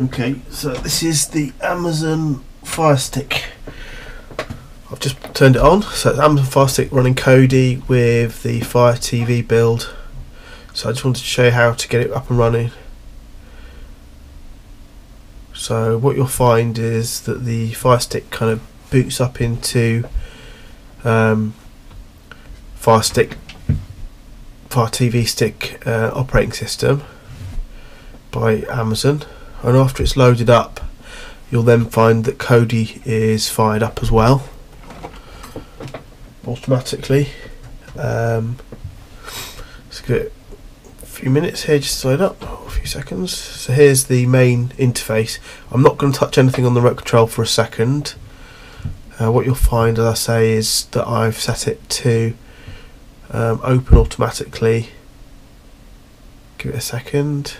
Okay, so this is the Amazon Fire Stick. I've just turned it on. So it's Amazon Fire Stick running Kodi with the Fire TV build. So I just wanted to show you how to get it up and running. So what you'll find is that the Fire Stick kind of boots up into um, Fire Stick, Fire TV Stick uh, operating system by Amazon and after it's loaded up you'll then find that Kodi is fired up as well. Automatically. Um, let's get a few minutes here just to load up. A few seconds. So here's the main interface. I'm not going to touch anything on the remote control for a second. Uh, what you'll find as I say is that I've set it to um, open automatically. Give it a second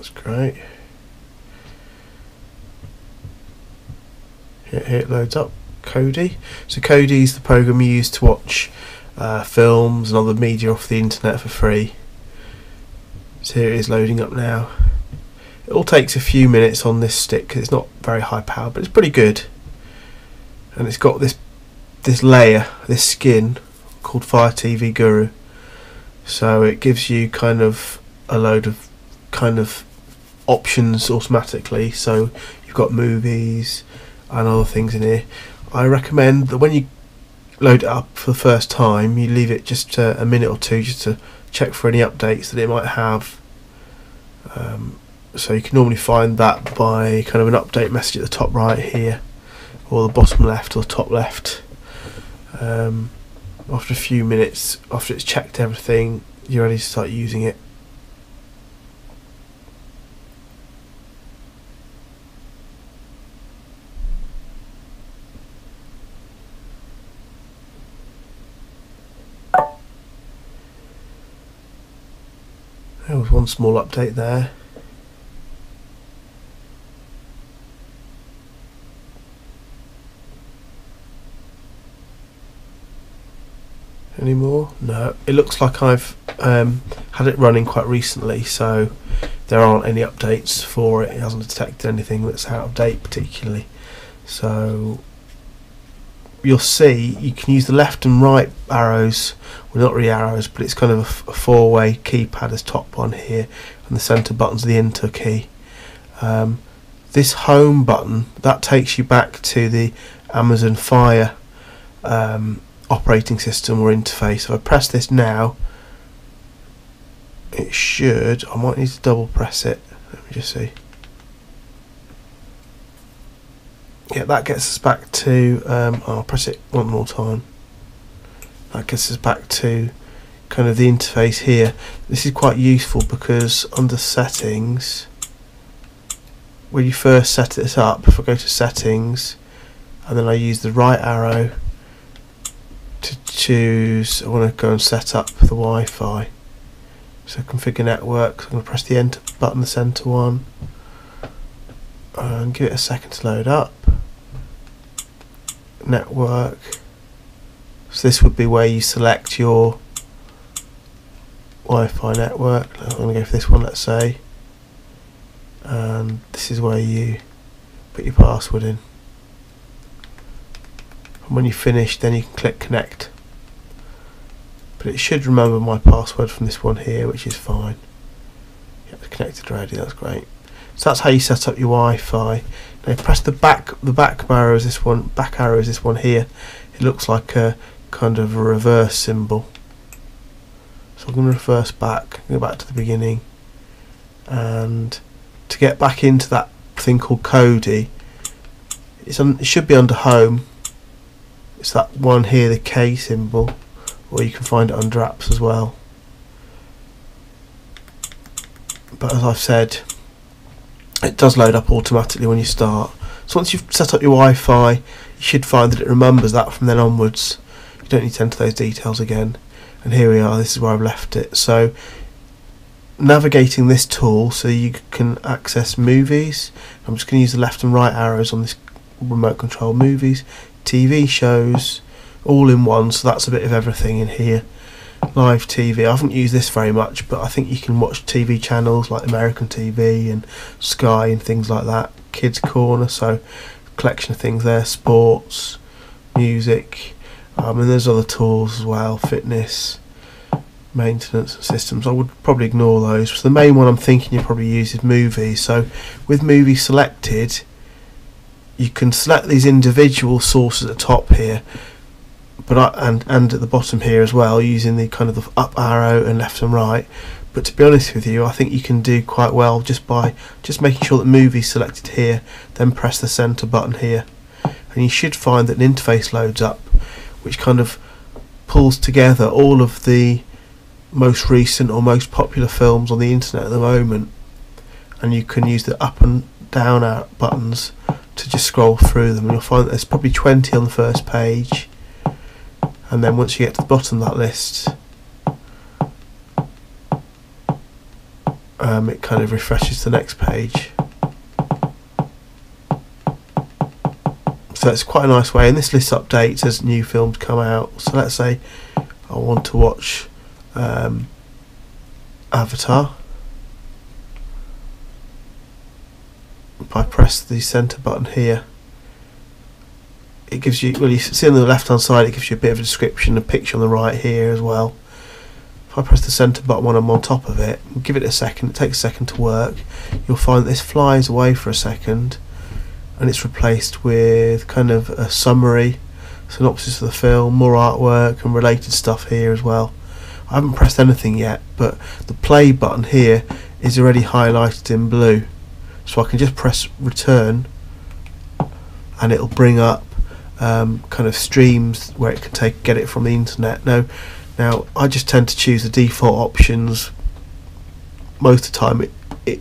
That's great. Here, it loads up. Kodi. So Kodi is the program you use to watch uh, films and other media off the internet for free. So here it is loading up now. It all takes a few minutes on this stick because it's not very high power, but it's pretty good. And it's got this this layer, this skin called Fire TV Guru. So it gives you kind of a load of kind of options automatically. So you've got movies and other things in here. I recommend that when you load it up for the first time, you leave it just uh, a minute or two just to check for any updates that it might have. Um, so you can normally find that by kind of an update message at the top right here, or the bottom left or top left. Um, after a few minutes, after it's checked everything, you're ready to start using it. Was one small update there. Any more? No. It looks like I've um, had it running quite recently, so there aren't any updates for it. It hasn't detected anything that's out of date particularly. So you'll see you can use the left and right arrows well not really arrows but it's kind of a four-way keypad as top one here and the center button's the enter key. Um, this home button that takes you back to the Amazon Fire um, operating system or interface. If I press this now it should I might need to double press it. Let me just see yeah, that gets us back to. Um, I'll press it one more time. That gets us back to kind of the interface here. This is quite useful because under settings, when you first set this up, if I go to settings and then I use the right arrow to choose, I want to go and set up the Wi Fi. So configure network, I'm going to press the enter button, the center one, and give it a second to load up network. So this would be where you select your Wi-Fi network. I'm going to go for this one, let's say. And this is where you put your password in. And when you finish, then you can click connect. But it should remember my password from this one here, which is fine. Yep, it's connected already. That's great. So that's how you set up your Wi-Fi. Now press the back the back arrow is this one back arrow is this one here. It looks like a kind of a reverse symbol. So I'm going to reverse back, go back to the beginning, and to get back into that thing called Kodi, it's on, it should be under Home. It's that one here, the K symbol, or you can find it under Apps as well. But as I've said, it does load up automatically when you start. So once you've set up your Wi-Fi, you should find that it remembers that from then onwards. You don't need to enter those details again. And here we are, this is where I've left it. So navigating this tool so you can access movies. I'm just going to use the left and right arrows on this remote control movies, TV shows, all in one. So that's a bit of everything in here. Live TV. I haven't used this very much, but I think you can watch TV channels like American TV and Sky and things like that. Kids Corner, so collection of things there. Sports, music, um, and there's other tools as well. Fitness, maintenance systems. I would probably ignore those. So the main one I'm thinking you probably use is movies. So with movies selected, you can select these individual sources at the top here, but I, and and at the bottom here as well, using the kind of the up arrow and left and right. But to be honest with you, I think you can do quite well just by just making sure that movie selected here, then press the center button here, and you should find that an interface loads up, which kind of pulls together all of the most recent or most popular films on the internet at the moment, and you can use the up and down out buttons to just scroll through them. And you'll find that there's probably 20 on the first page and then once you get to the bottom of that list um, it kind of refreshes the next page. So it's quite a nice way and this list updates as new films come out. So let's say I want to watch um, Avatar. If I press the center button here it gives you well you see on the left hand side it gives you a bit of a description a picture on the right here as well. If I press the center button when I'm on top of it give it a second it takes a second to work you'll find this flies away for a second and it's replaced with kind of a summary synopsis of the film more artwork and related stuff here as well. I haven't pressed anything yet but the play button here is already highlighted in blue. So I can just press return and it'll bring up um, kind of streams where it can take get it from the internet now now I just tend to choose the default options most of the time it, it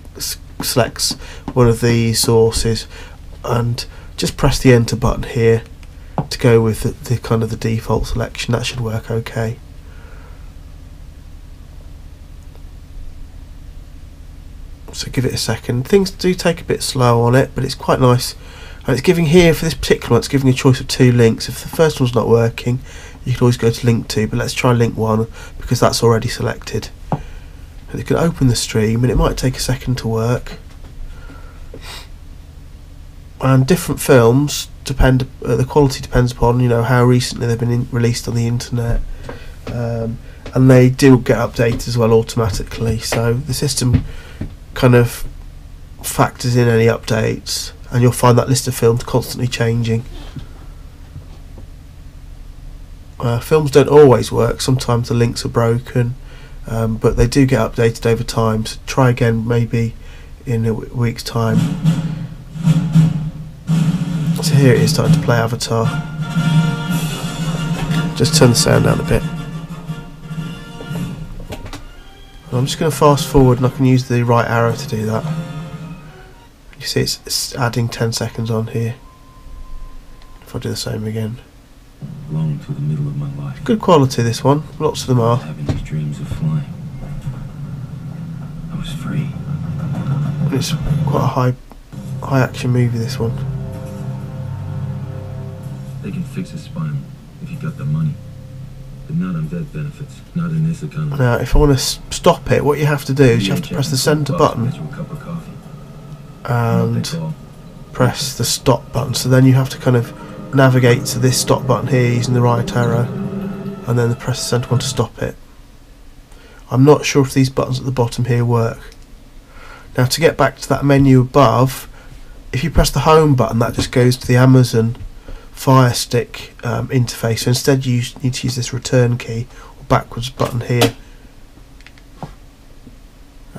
selects one of the sources and just press the enter button here to go with the, the kind of the default selection that should work okay so give it a second. Things do take a bit slow on it, but it's quite nice. And it's giving here, for this particular one, it's giving a choice of two links. If the first one's not working, you can always go to link 2, but let's try link 1 because that's already selected. And you can open the stream, and it might take a second to work. And different films depend, uh, the quality depends upon, you know, how recently they've been released on the internet. Um, and they do get updated as well automatically, so the system kind of factors in any updates and you'll find that list of films constantly changing. Uh, films don't always work, sometimes the links are broken, um, but they do get updated over time, so try again maybe in a week's time. So here it is starting to play Avatar. Just turn the sound down a bit. I'm just going to fast forward and I can use the right arrow to do that. You see it's, it's adding 10 seconds on here. If I do the same again. Long to the middle of my life. Good quality this one, lots of them are. Having these dreams of flying. I was free. It's quite a high high action movie this one. They can fix a spine if you've got the money. But not on vet benefits. Not in this economy. Now, if I want to stop it, what you have to do is you have to press the centre button and press the stop button. So then you have to kind of navigate to this stop button here using the right arrow and then press the centre one to stop it. I'm not sure if these buttons at the bottom here work. Now to get back to that menu above, if you press the home button that just goes to the Amazon Fire Stick um, interface. So instead you need to use this return key or backwards button here.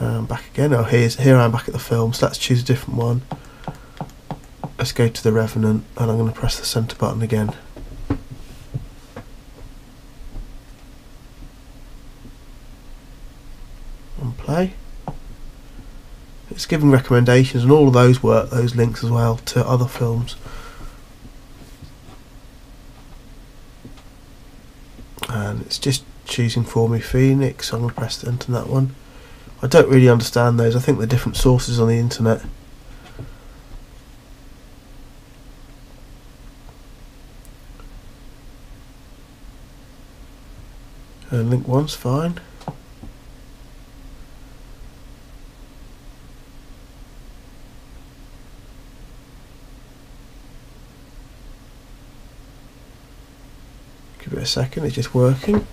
Um, back again. Oh, here's here I'm back at the film. So let's choose a different one. Let's go to the Revenant, and I'm going to press the center button again. And play. It's giving recommendations, and all of those work. Those links as well to other films. and it's just choosing for me Phoenix I'm going to press enter that one I don't really understand those I think they're different sources on the internet Uh, link one's fine. Give it a second, it's just working.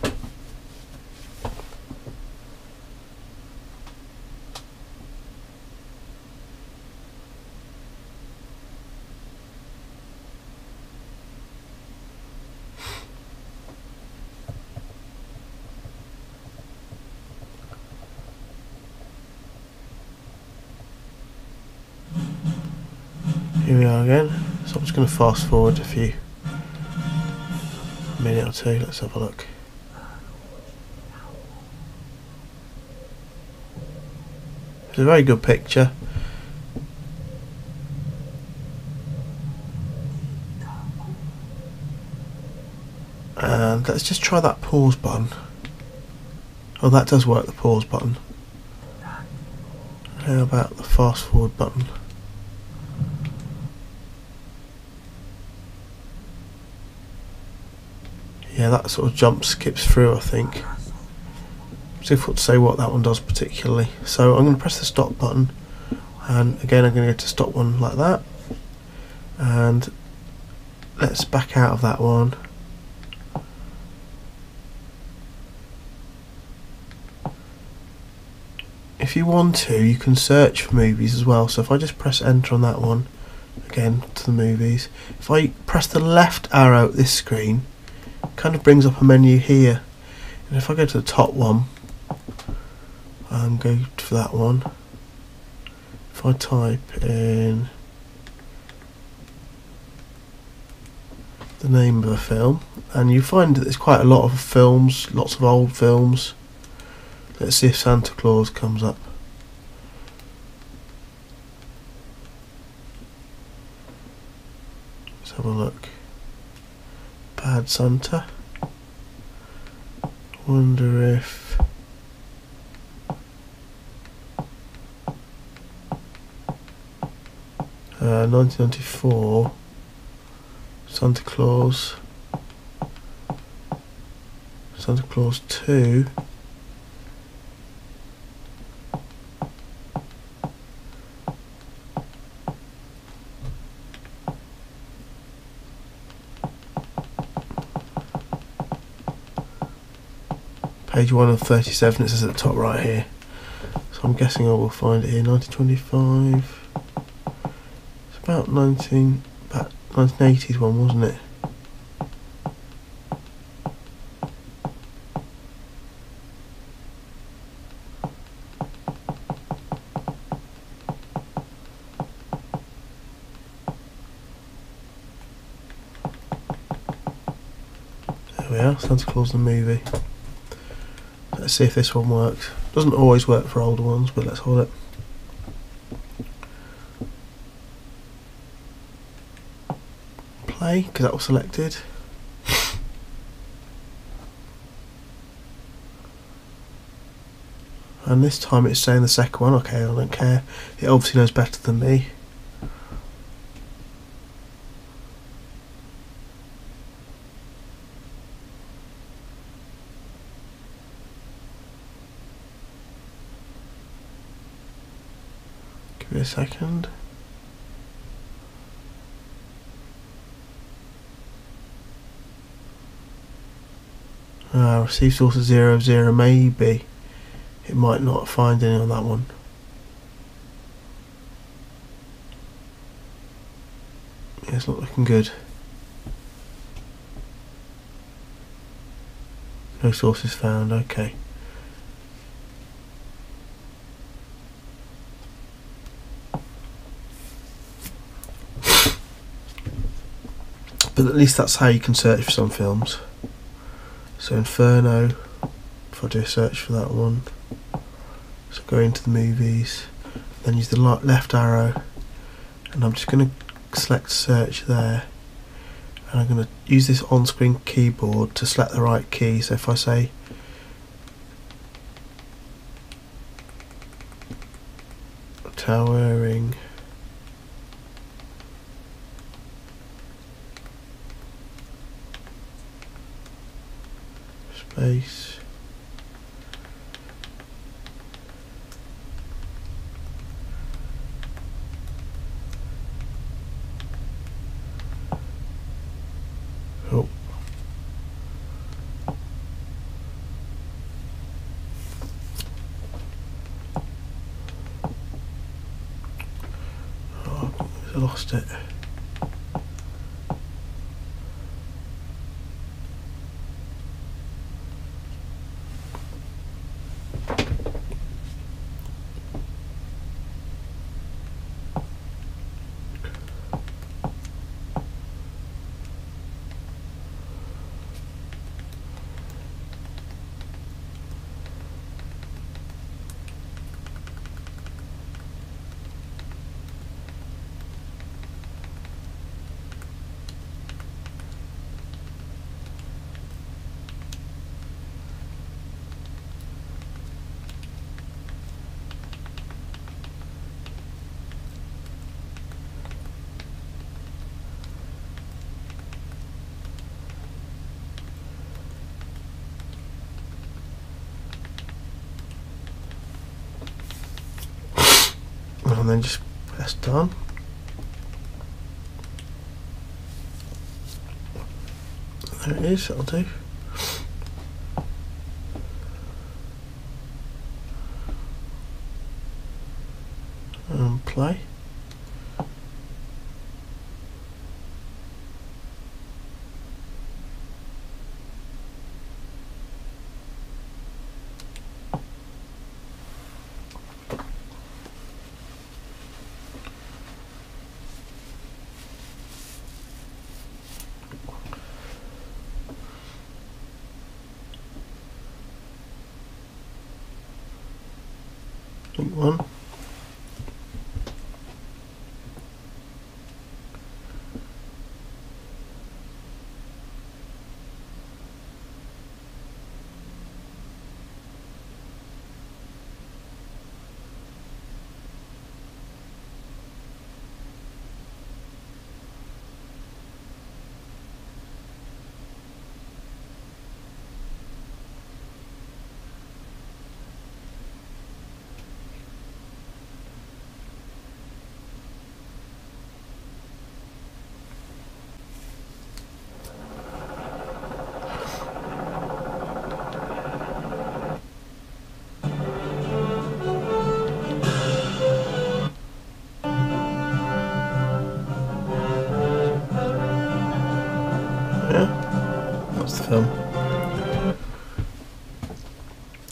Here we are again. So I'm just going to fast forward a few minute or two. Let's have a look. It's a very good picture. And let's just try that pause button. Oh, that does work, the pause button. How about the fast forward button? Yeah, that sort of jump skips through, I think. It's difficult to say what that one does particularly. So I'm going to press the stop button, and again I'm going to go to stop one like that. And let's back out of that one. If you want to, you can search for movies as well. So if I just press enter on that one, again to the movies. If I press the left arrow at this screen, kind of brings up a menu here. And if I go to the top one and go for that one. If I type in the name of a film and you find that there's quite a lot of films lots of old films. Let's see if Santa Claus comes up. Let's have a look Bad Santa. Wonder if uh, 1994 Santa Claus Santa Claus 2 Page 1 of 37, it says at the top right here. So I'm guessing I will find it here. 1925. It's about 19, about 1980s one, wasn't it? There we are, Santa Claus the movie. Let's see if this one works. Doesn't always work for older ones, but let's hold it. Play, because that was selected. And this time it's saying the second one. Okay, I don't care. It obviously knows better than me. A second. Uh, receive source of zero zero maybe. It might not find any on that one. Yeah, it's not looking good. No sources found, okay. But at least that's how you can search for some films. So Inferno, if I do a search for that one, so go into the movies, then use the left arrow, and I'm just going to select search there, and I'm going to use this on-screen keyboard to select the right key. So if I say towering space Oh. Oh, I lost it. And then just press done. There it is, that'll do. And play. One.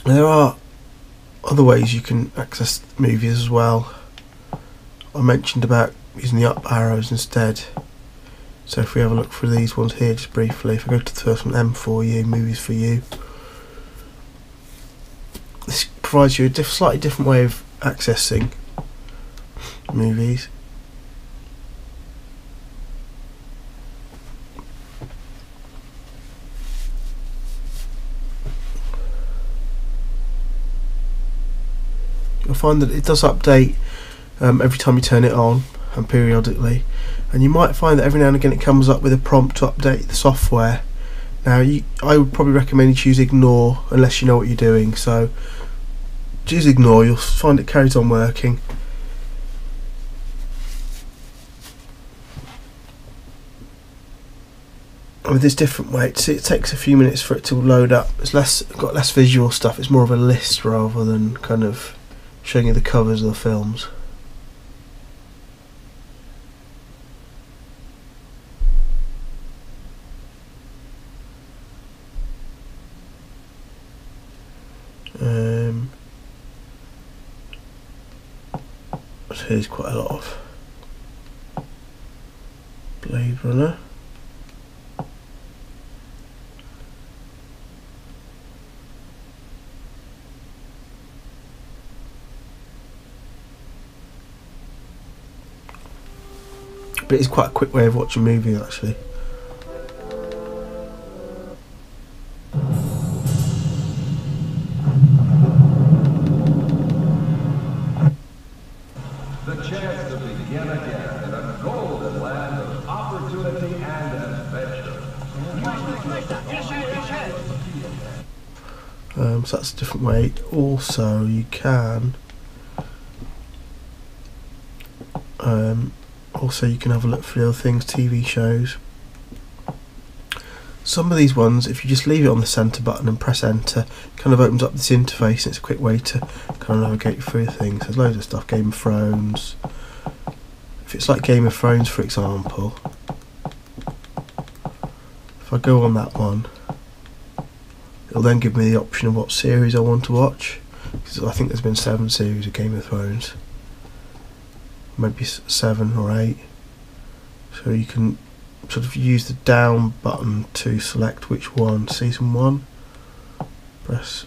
There are other ways you can access movies as well. I mentioned about using the up arrows instead. So if we have a look through these ones here just briefly, if I go to the first one, M4U, Movies for You, this provides you a diff- slightly different way of accessing movies. Find that it does update um, every time you turn it on and periodically, and you might find that every now and again it comes up with a prompt to update the software. Now, you, I would probably recommend you choose ignore unless you know what you're doing. So, choose ignore. You'll find it carries on working. with this different way, it's, it takes a few minutes for it to load up. It's less got less visual stuff. It's more of a list rather than kind of showing you the covers of the films. Um, so here's quite a lot of Blade Runner. But it's quite a quick way of watching movies actually. The chance to begin again in a golden land of opportunity and adventure. Um, so that's a different way. Also, you can. Um, also, you can have a look for the other things, TV shows. Some of these ones, if you just leave it on the centre button and press enter, kind of opens up this interface and it's a quick way to kind of navigate through things. There's loads of stuff, Game of Thrones. If it's like Game of Thrones, for example, if I go on that one, it'll then give me the option of what series I want to watch. Because I think there's been seven series of Game of Thrones, maybe seven or eight. So you can sort of use the down button to select which one. Season one. Press.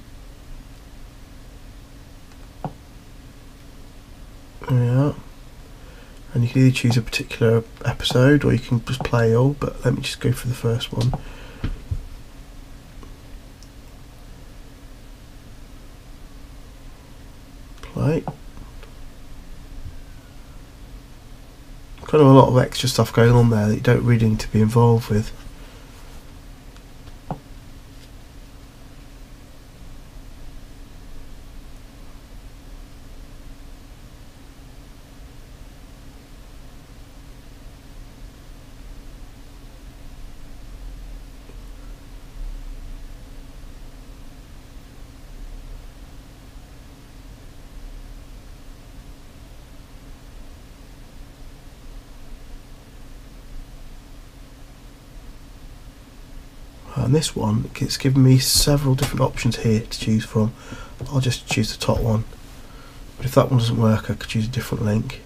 Are. And you can either choose a particular episode or you can just play all, but let me just go for the first one. Play. Kind of a lot of extra stuff going on there that you don't really need to be involved with. And this one, it's given me several different options here to choose from. I'll just choose the top one. But if that one doesn't work, I could choose a different link.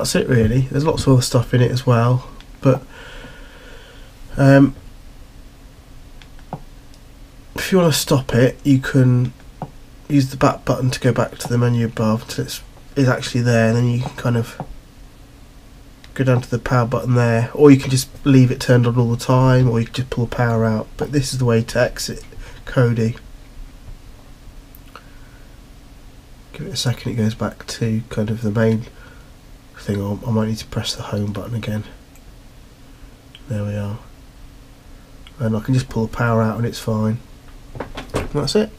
That's it really. There's lots of other stuff in it as well, but um, if you want to stop it, you can use the back button to go back to the menu above until it's is actually there, and then you can kind of go down to the power button there, or you can just leave it turned on all the time, or you can just pull the power out. But this is the way to exit Kodi. Give it a second; it goes back to kind of the main thing on. I might need to press the home button again. There we are. And I can just pull the power out and it's fine. And that's it.